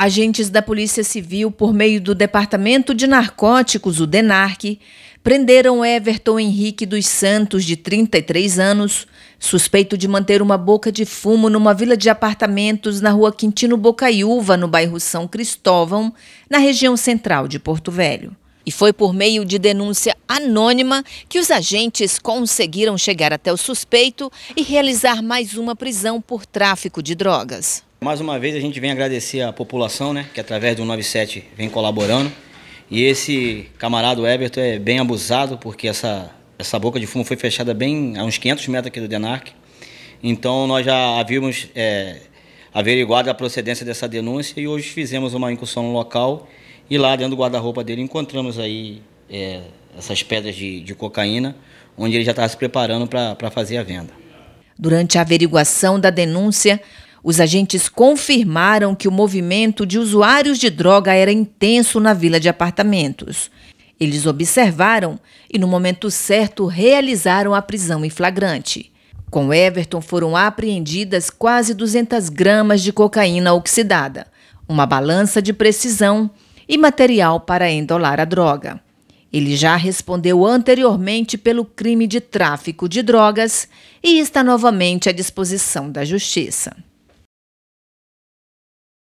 Agentes da Polícia Civil, por meio do Departamento de Narcóticos, o DENARC, prenderam Everton Henrique dos Santos, de 33 anos, suspeito de manter uma boca de fumo numa vila de apartamentos na rua Quintino Bocaiúva, no bairro São Cristóvão, na região central de Porto Velho. E foi por meio de denúncia anônima que os agentes conseguiram chegar até o suspeito e realizar mais uma prisão por tráfico de drogas. Mais uma vez a gente vem agradecer a população, né, que através do 97 vem colaborando. E esse camarada Everton é bem abusado, porque essa, essa boca de fumo foi fechada bem a uns 500 metros aqui do Denarc. Então nós já havíamos é, averiguado a procedência dessa denúncia e hoje fizemos uma incursão no local e lá dentro do guarda-roupa dele encontramos aí é, essas pedras de, de cocaína, onde ele já estava se preparando para fazer a venda. Durante a averiguação da denúncia, os agentes confirmaram que o movimento de usuários de droga era intenso na vila de apartamentos. Eles observaram e, no momento certo, realizaram a prisão em flagrante. Com Everton foram apreendidas quase 200 gramas de cocaína oxidada, uma balança de precisão e material para endolar a droga. Ele já respondeu anteriormente pelo crime de tráfico de drogas e está novamente à disposição da Justiça.